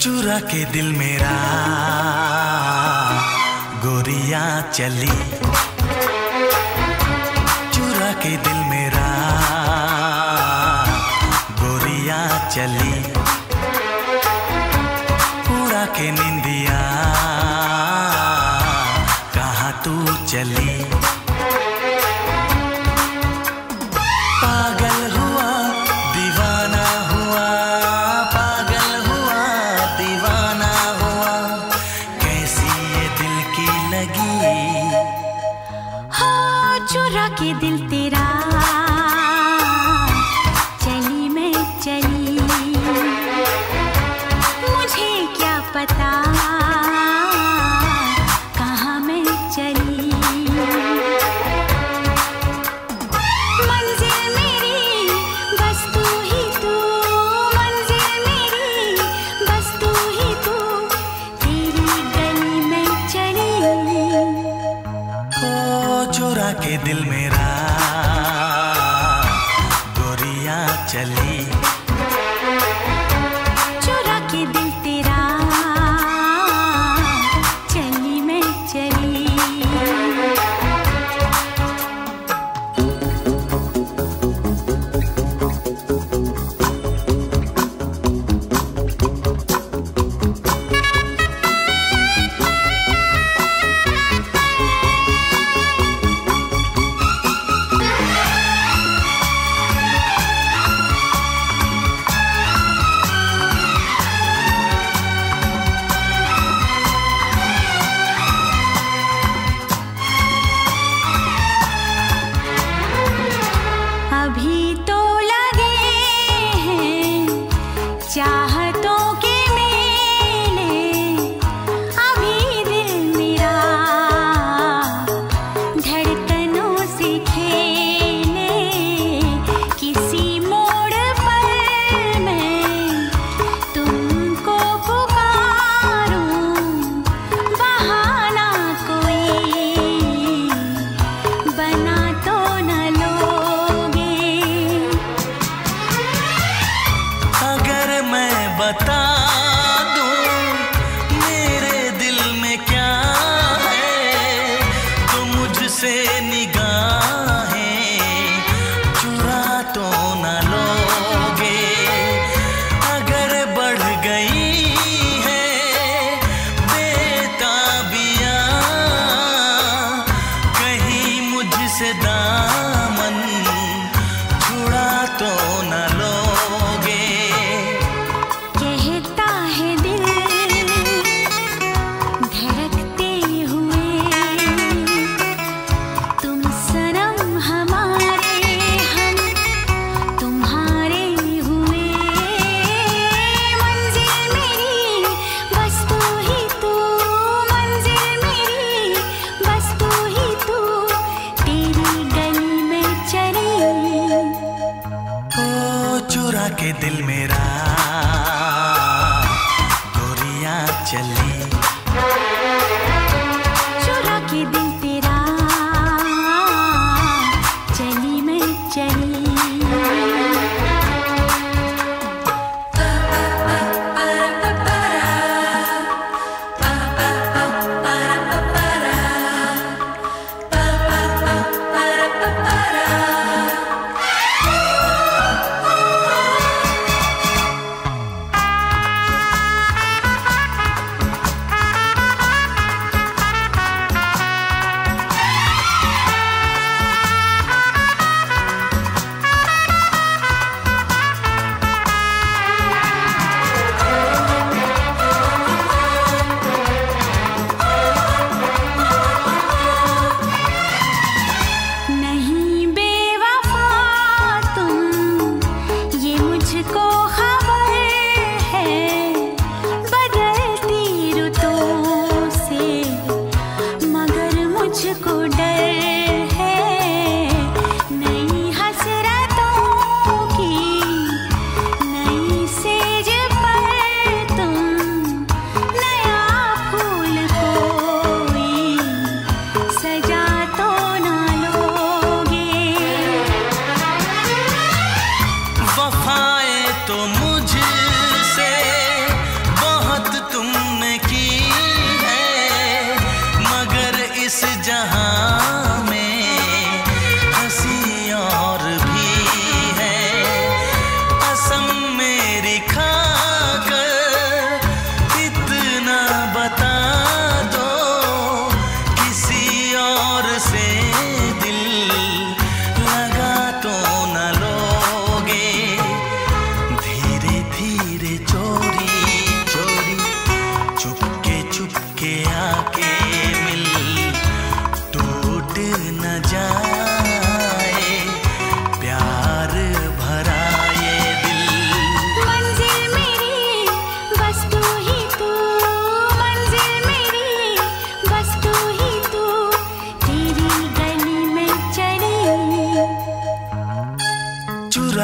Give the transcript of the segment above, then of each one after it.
चुरा के दिल मेरा। गोरिया चली। चुरा के दिल मेरा। गोरिया चली। पूरा के निंदिया। कहाँ तू चली? चुरा के दिल मेरा। del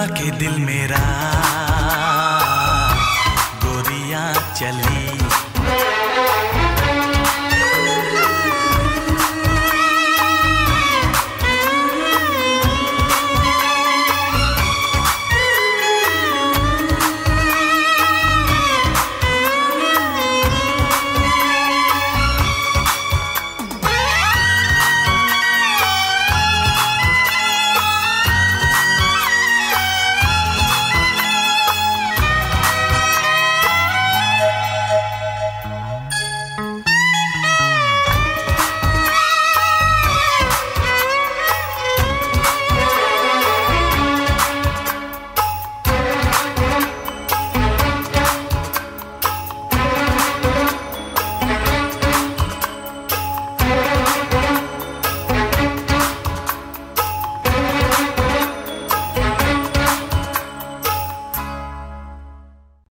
के दिल मेरा।